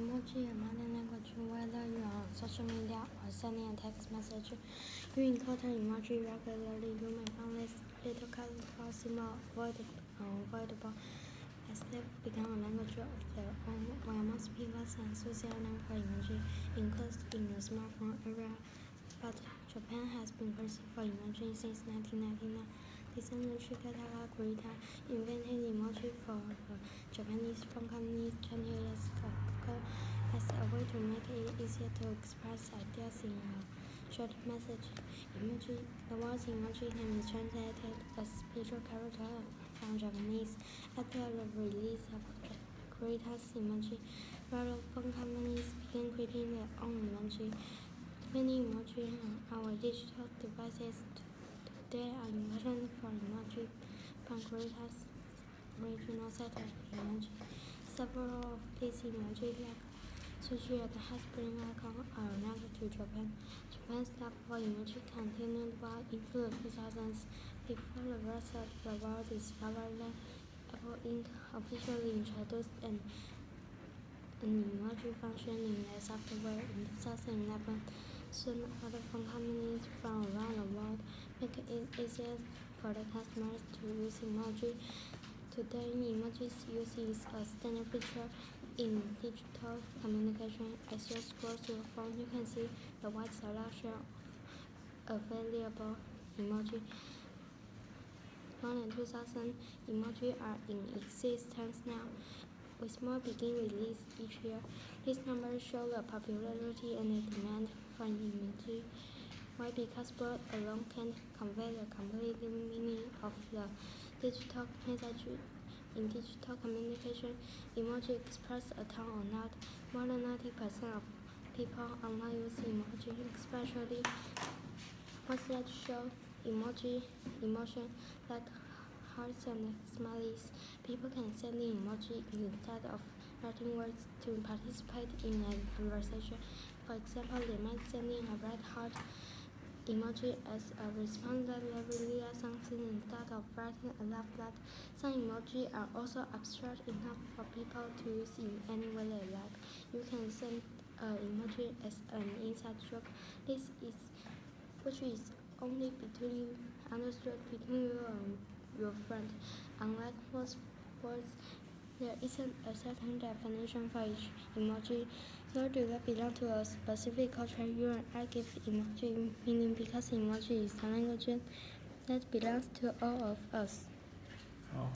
Emoji a modern language whether you are on social media or sending a text message. You encounter emoji regularly. You may find this little symbol avoidable as they've become a language of their own, while most people's enthusiasm for emoji includes in the smartphone area. But Japan has been praised for emoji since 1999. Designer Shigetaka Kurita invented emoji for the Japanese phone company 20 years ago as a way to make it easier to express ideas in a short message. Emoji, the word emoji can be translated as picture character from Japanese. After the release of Kurita's emoji, rather phone companies began creating their own emoji. Many emoji on our digital devices Today are important for emoji Pancreas regional satellite emoji. Several of these emoji like sushi and has been icon are native to Japan. Japan's love for emoji continued well into the 2000s. Before the rest of the world discovered that Apple Inc. officially introduced an, an emoji function in their software in 2011. Soon other phone companies from around the world make it easier for the customers to use emoji. Today, emojis use is a standard feature in digital communication. As you scroll through your phone, you can see the wide selection of available emoji. More than 2,000 emoji are in existence now, with more being released each year. These numbers show the popularity and the demand for emoji. Why? Because words alone can't convey the complete meaning of the digital message. In digital communication, emoji express a tone or not. More than 90% of people online use emoji, especially ones that show emoji emotion like hearts and smileys. People can send emoji instead of writing words to participate in a conversation. For example, they might send in a red heart emoji as a response that really something instead of writing a love letter. Some emoji are also abstract enough for people to use in any way they like. You can send an emoji as an inside joke. This is which is only between understood between you and your friend. Unlike most words, there isn't a certain definition for each emoji, nor do they belong to a specific culture. You and I give emoji meaning because emoji is a language that belongs to all of us. Oh.